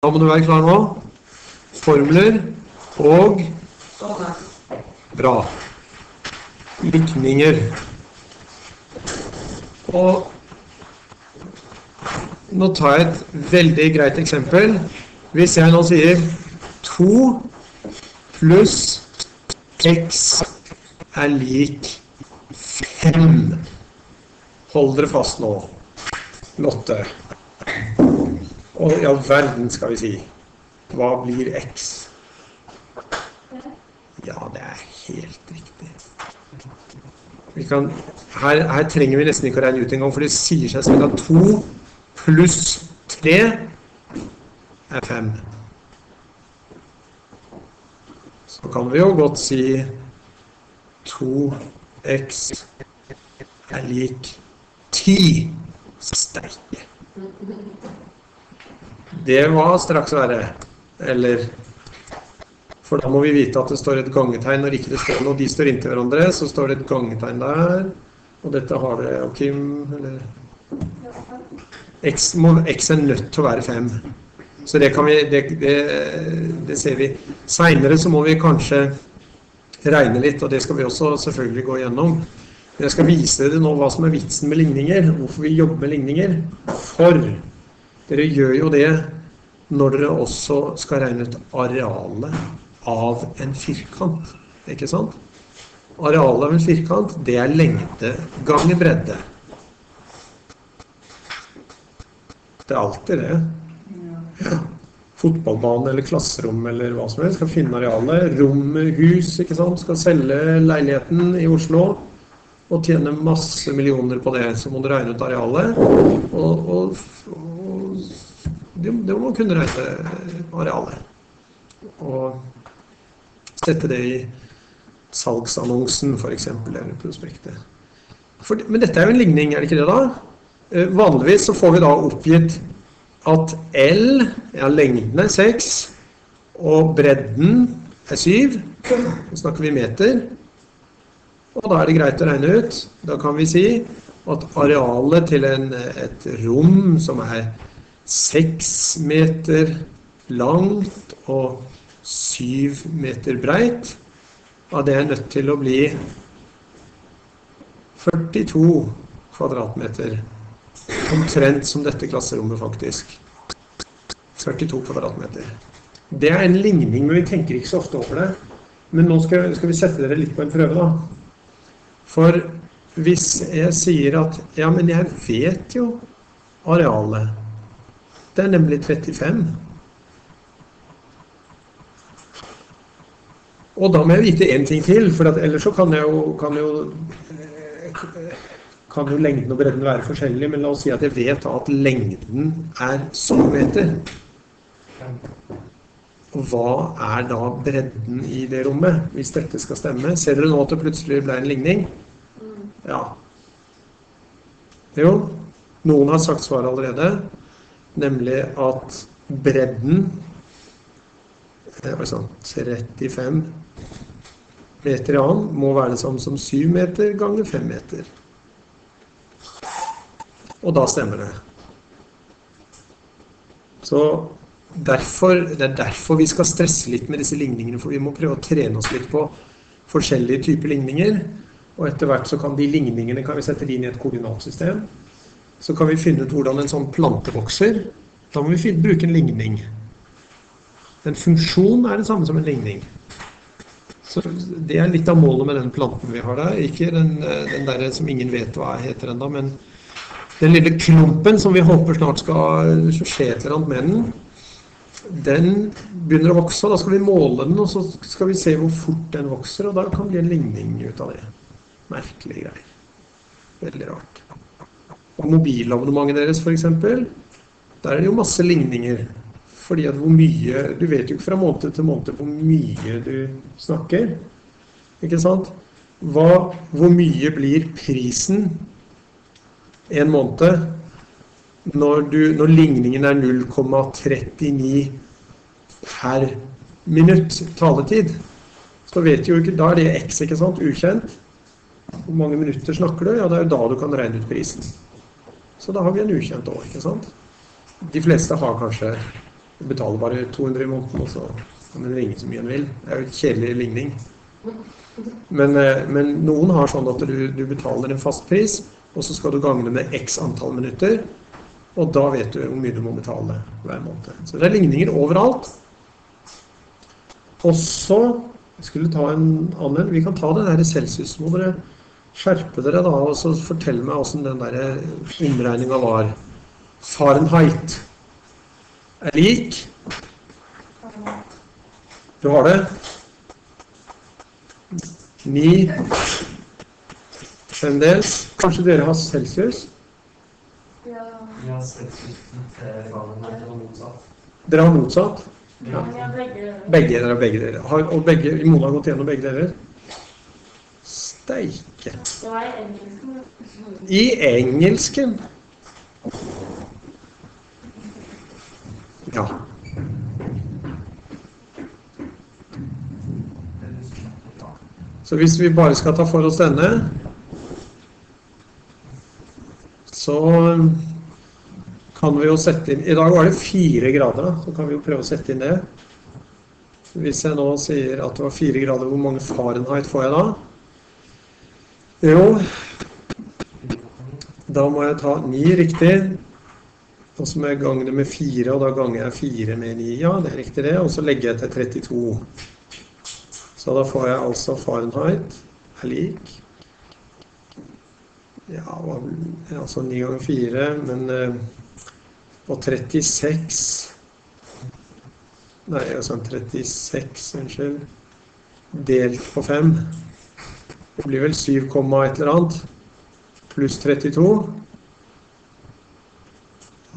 Da må du være klar nå. Formler og Bra. Likninger. Og nå tar jeg et veldig greit eksempel. Hvis jeg nå sier 2 pluss x er lik 5 Hold dere fast nå, Lotte. Og i all verden skal vi si Hva blir x? Ja, det er helt riktig. Kan, her, her, trenger vi nesten ikke å regne ut engang, for det sier seg selv at 2 pluss 3 er 5. Så kan vi jo godt si 2x er lik 10. Steike. Det var straks verre. Eller For da må vi vite at det står et gangetegn når ikke det står noe. De står inntil hverandre, så står det et gangetegn der. Og dette har det og Kim eller X, må, X er nødt til å være 5. Så det kan vi Det, det, det ser vi. Seinere så må vi kanskje regne litt, og det skal vi også selvfølgelig gå gjennom. Jeg skal vise dere nå hva som er vitsen med ligninger. Hvorfor vi jobber med ligninger. For dere gjør jo det når dere også skal regne ut arealet av en firkant. Ikke sant? Arealet av en firkant, det er lengde ganger bredde. Det er alltid det. Ja. Fotballbane eller klasserom eller hva som helst. Skal finne arealet. Rom, hus, ikke sant. Skal selge leiligheten i Oslo og tjene masse millioner på det. Så må du regne ut arealet. Og, og, det, det må kunne regne arealet. Og sette det i salgsannonsen, f.eks., eller prospektet. For, men dette er jo en ligning, er det ikke det, da? Eh, vanligvis så får vi da oppgitt at L, ja, lengden er 6, og bredden er 7. Nå snakker vi meter. Og da er det greit å regne ut. Da kan vi si at arealet til en, et rom som er seks meter langt og syv meter breit. Av det er nødt til å bli 42 kvadratmeter. Omtrent som dette klasserommet, faktisk. 42 kvadratmeter. Det er en ligning, men vi tenker ikke så ofte over det. Men nå skal, skal vi sette dere litt på en prøve, da. For hvis jeg sier at ja, men jeg vet jo arealet det er nemlig 35. Og da må jeg vite én ting til, for ellers så kan, jo, kan jo, kan jo lengden og bredden være forskjellig. Men la oss si at jeg vet at lengden er 7 meter. Hva er da bredden i det rommet, hvis dette skal stemme? Ser dere nå at det plutselig ble en ligning? Ja. Jo, noen har sagt svaret allerede nemlig at bredden altså 35 meter i annen må være det samme som 7 meter ganger 5 meter. Og da stemmer det. Så derfor, Det er derfor vi skal stresse litt med disse ligningene, for vi må prøve å trene oss litt på forskjellige typer ligninger. Og etter hvert så kan de ligningene kan vi sette inn i et koordinatsystem så kan vi finne ut hvordan en sånn plante vokser. Da må vi finne, bruke en ligning. En funksjon er det samme som en ligning. Så Det er litt av målet med den planten vi har der. Ikke den, den der som ingen vet hva heter ennå, men den lille klumpen som vi håper snart skal skje et eller annet med den. Den begynner å vokse, og da skal vi måle den, og så skal vi se hvor fort den vokser, og da kan det bli en ligning ut av det. Merkelige greier. Veldig rart og mobilabonnementet deres f.eks. Der er det jo masse ligninger. Fordi at hvor mye Du vet jo ikke fra måned til måned hvor mye du snakker. Ikke sant? Hva, hvor mye blir prisen en måned når, du, når ligningen er 0,39 per minutt taletid? Så vet du jo ikke, Da er det X, ikke sant? Ukjent. Hvor mange minutter snakker du? Ja, det er jo da du kan regne ut prisen. Så da har vi en ukjent år, ikke sant? De fleste har kanskje betaler bare 200 i måneden, og så kan en ringe så mye en vil. Det er jo et kjedelig ligning. Men, eh, men noen har sånn at du, du betaler en fast pris, og så skal du gange det med x antall minutter. Og da vet du hvor mye du må betale hver måned. Så det er ligninger overalt. Og så skulle ta en annen Vi kan ta det der i celsius. Må dere skjerpe dere da og så fortell meg åssen den der omregninga var. Fahrenheit er lik Du har det? Ni femdels. Kanskje dere har celsius? Ja. Ja, celsius. Dere har motsatt? Ja, begge. Dere begge dere. Har, og begge, Mona har gått gjennom begge deler? Steike. Det var i engelsken. I engelsken ikke. Ja. Så hvis vi bare skal ta for oss denne, så kan vi jo sette inn I dag var det fire grader, da. så kan vi jo prøve å sette inn det. Hvis jeg nå sier at det var fire grader, hvor mange Fahrenheit får jeg da? Jo, da må jeg ta ni riktig. Og så må jeg gange det med fire, og da ganger jeg fire med ni. Ja, det er riktig det. Og så legger jeg til 32. Så da får jeg altså Fahrenheit er lik Ja, altså 9 ganger 4, men eh, Og 36 Nei, altså 36, unnskyld. Delt på 5. Det blir vel 7, et eller annet. Pluss 32.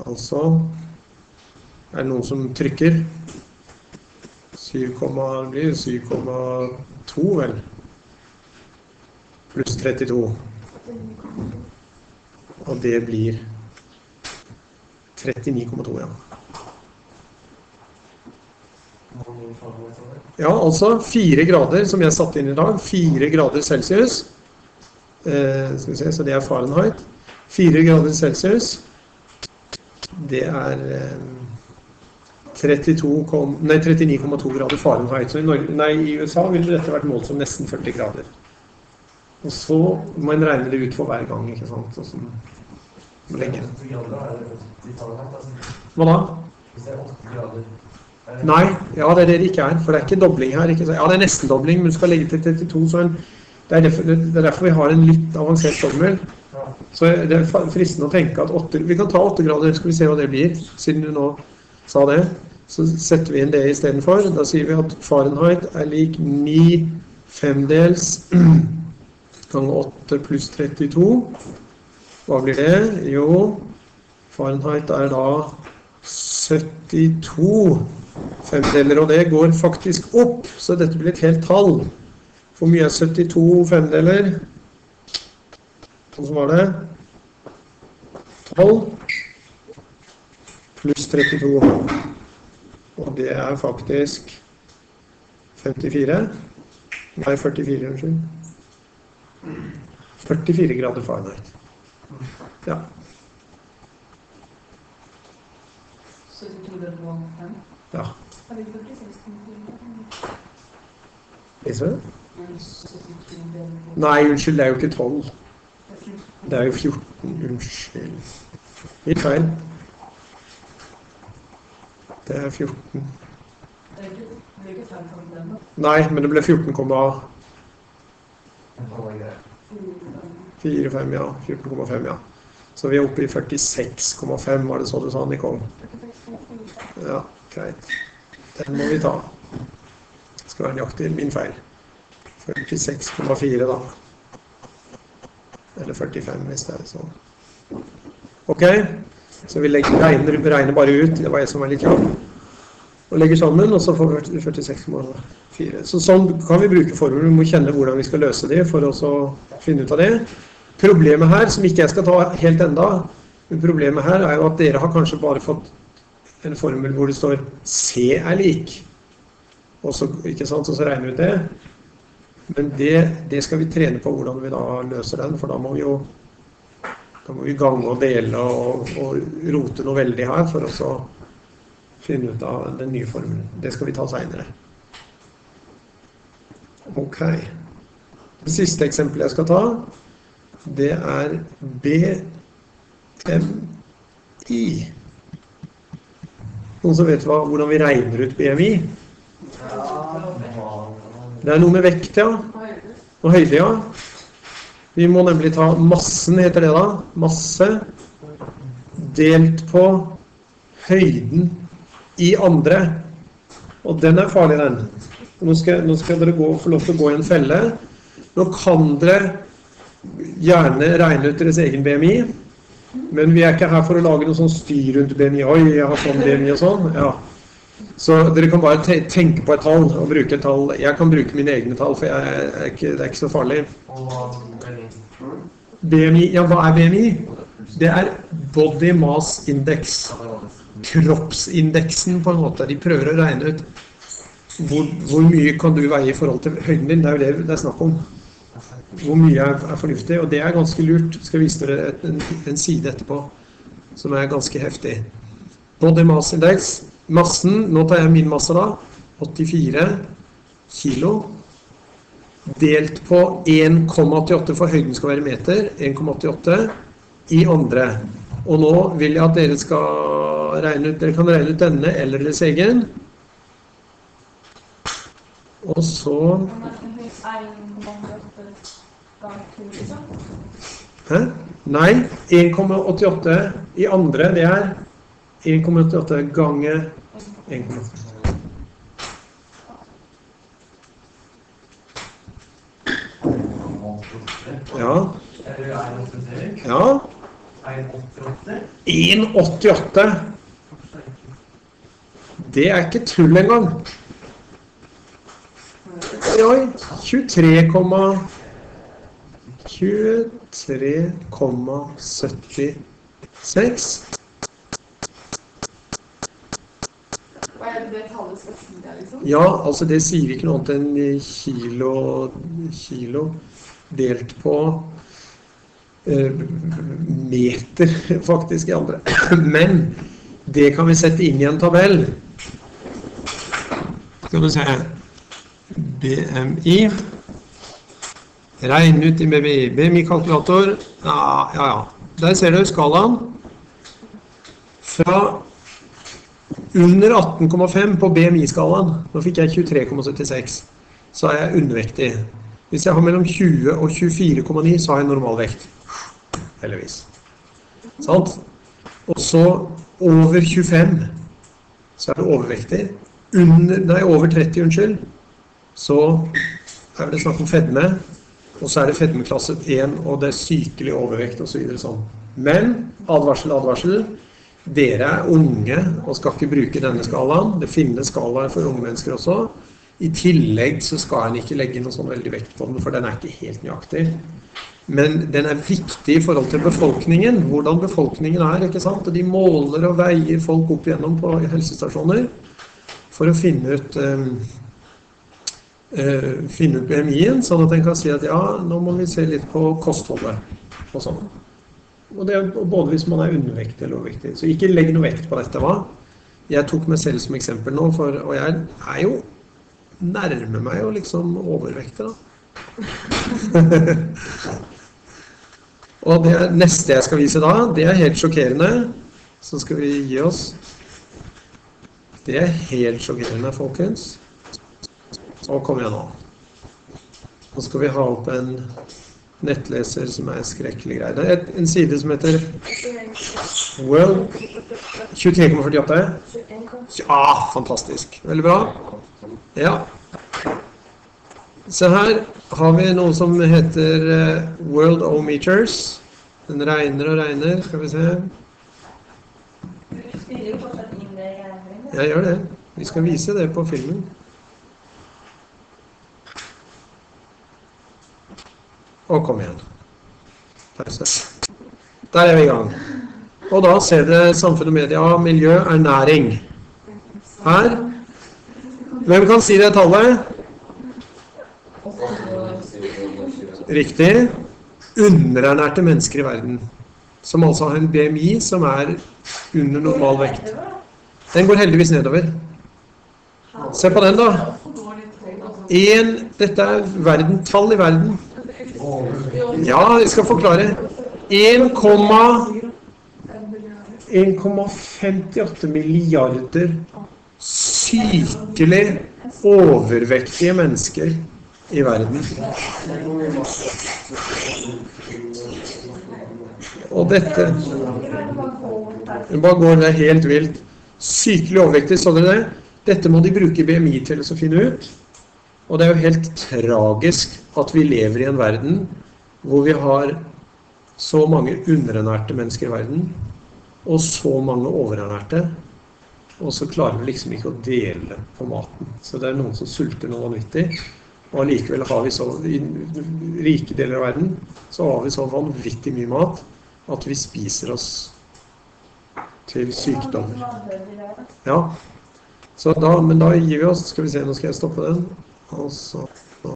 Altså Er det noen som trykker? 7, det blir 7,2 vel? Pluss 32. Og det blir 39,2, ja. Hvor mange Fahrenheit var det? Ja, altså fire grader som jeg satte inn i dag. Fire grader celsius. Eh, skal vi se, så det er Fahrenheit. Fire grader celsius. Det er eh, 32, nei, 39,2 grader Fahrenheit. Så i, Norge, nei, i USA ville dette vært målt som nesten 40 grader. Og så må en regne det ut for hver gang, ikke sant. Og sånn, lenge. Hvis det 80 grader, det 80 Fahrenheit. Hva da? Hvis det er 8 grader er Nei, ja, det er det det ikke er. For det er ikke dobling her. Ikke? Ja, det er nesten dobling, men du skal legge til 32. Så en, det, er derfor, det er derfor vi har en litt avansert formel. Så det er fristende å tenke at 8, vi kan ta åtte grader, skal vi se hva det blir. Siden du nå sa det. Så setter vi inn det istedenfor. Da sier vi at Fahrenheit er lik 9 femdels ganger 8 pluss 32. Hva blir det? Jo, Fahrenheit er da 72 femdeler, og det går faktisk opp, så dette blir et helt tall. Hvor mye er 72 femdeler? Sånn var det? 12 pluss 32. Og det er faktisk 54. Nei, 44, unnskyld. 44 grader Fahrenheit. Ja. 72 delt på 5. ja. Har vi 46 Viser du det? Men 72 delt ikke Nei, unnskyld, det er jo ikke 12. Det er jo 14. Unnskyld. Litt feil. Det er 14. Det er ikke, det er ikke feil for den da. Nei, men det ble 14,45, En tall er 5, ja. 14,5, ja. Så vi er oppe i 46,5, var det så du sa, Nicole? Ja, greit. Den må vi ta. Skal være nøyaktig min feil. 46,4 da. Eller 45 hvis det er sånn. Ok, så vi legger, regner, regner bare ut, det var jeg som var litt kjapp. Og legger sammen, og så får vi 46,4. Så sånn kan vi bruke formelen, vi må kjenne hvordan vi skal løse det for å finne ut av det. Problemet her, som ikke jeg skal ta helt enda, men problemet her er jo at dere har kanskje bare fått en formel hvor det står C er lik. Og så, ikke sant, så, så regner vi ut det. Men det, det skal vi trene på hvordan vi da løser den, for da må vi jo da må vi gange og dele og, og rote noe veldig her for å finne ut av den nye formelen. Det skal vi ta seinere. Ok. Det siste eksempelet jeg skal ta, det er BMI. Noen som vet hva, hvordan vi regner ut BMI? Det er noe med vekt, ja. Og høyde, ja. Vi må nemlig ta massen, heter det da. Masse delt på høyden i andre. Og den er farlig, den. Nå skal, nå skal dere gå, få lov til å gå i en felle. Nå kan dere gjerne regne ut deres egen BMI. Men vi er ikke her for å lage noe sånn styr rundt BMI. Oi, jeg har sånn BMI og sånn. Ja. Så dere kan bare tenke på et tall og bruke et tall. Jeg kan bruke mine egne tall, for er ikke, det er ikke så farlig. BMI, ja, hva er BMI? Det er Body Mass Index. Kroppsindeksen, på en måte. De prøver å regne ut hvor, hvor mye kan du veie i forhold til høyden din. Det er jo det det er snakk om. Hvor mye er, er fornuftig. Og det er ganske lurt. Jeg skal vise dere en, en side etterpå som er ganske heftig. Body Mass Index. Massen, nå tar jeg min masse da, 84 kilo, delt på 1,88, for høyden skal være meter, 1,88 i andre. Og nå vil jeg at dere skal regne ut, dere kan regne ut denne eller deres egen. Og så Hæ? Nei, 1,88 i andre, det er 1,88 ganger 1,88. Ja. Ja. 1,88. Det er ikke tull engang. Oi, oi. 23, 23,76. Hva er det det tallet skal si der, liksom? Ja, altså det sier ikke noe annet enn kilo, kilo delt på eh, meter, faktisk, i andre. Men det kan vi sette inn i en tabell. Skal vi se BMI. Regn ut i BMI. BMI-kalkulator. Ja, ja, ja. Der ser du skalaen. Fra under 18,5 på BMI-skalaen, nå fikk jeg 23,76, så er jeg undervektig. Hvis jeg har mellom 20 og 24,9, så har jeg normalvekt. Heldigvis. Sant? Og så over 25, så er det overvektig. Under, nei, over 30, unnskyld, så er det snakk om fedme. Og så er det fedmeklasse 1, og det er sykelig overvekt osv. Så sånn. Men advarsel, advarsel. Dere er unge og skal ikke bruke denne skalaen. Det finnes skalaer for unge mennesker også. I tillegg så skal en ikke legge noe sånn veldig vekt på den, for den er ikke helt nøyaktig. Men den er viktig i forhold til befolkningen, hvordan befolkningen er. ikke sant? Og De måler og veier folk opp igjennom på helsestasjoner for å finne ut um, finne ut BMI-en, sånn at en kan si at ja, nå må vi se litt på kostholdet. og sånn. Og det er både hvis man er undervektig eller overvektig. Så ikke legg noe vekt på dette. hva? Jeg tok meg selv som eksempel nå, for, og jeg er jo nærmer meg jo liksom overvektig, da. og det neste jeg skal vise da, det er helt sjokkerende. Så skal vi gi oss. Det er helt sjokkerende, folkens. Og kom igjen nå. Nå skal vi ha opp en nettleser som er skrekkelig grei. Det er en side som heter Well 23,48. Ja, fantastisk. Veldig bra. Ja. Se her har vi noe som heter World O-meters. Den regner og regner. Skal vi se. Jeg gjør det. Vi skal vise det på filmen. Og kom igjen. Pause. Der er vi i gang. Og da ser dere samfunn og media, miljø, ernæring. Her. Hvem kan si det tallet? Riktig. Underernærte mennesker i verden. Som altså har en BMI som er under normal vekt. Den går heldigvis nedover. Se på den, da. En, dette er verdentall i verden. Ja, jeg skal forklare. 1,58 milliarder sykelig overvektige mennesker i verden. Og dette Det bare går er helt vilt. Sykelig overvektig, så dere det? Dette må de bruke BMI til å finne ut. Og det er jo helt tragisk at vi lever i en verden hvor vi har så mange underernærte mennesker i verden, og så mange overernærte, og så klarer vi liksom ikke å dele på maten. Så det er noen som sulter noe vanvittig, og allikevel har vi så I rike deler av verden så har vi så vanvittig mye mat at vi spiser oss til sykdommer. Ja. Så da, men da gir vi oss. Skal vi se, nå skal jeg stoppe den. Og så